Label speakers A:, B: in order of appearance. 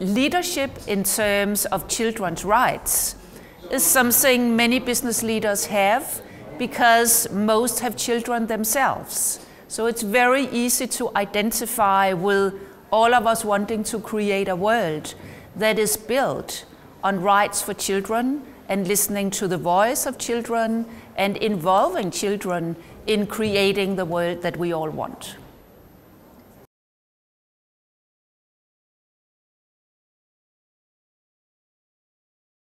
A: leadership in terms of children's rights is something many business leaders have because most have children themselves. So it's very easy to identify with all of us wanting to create a world that is built on rights for children and listening to the voice of children and involving children in creating the world that we all want.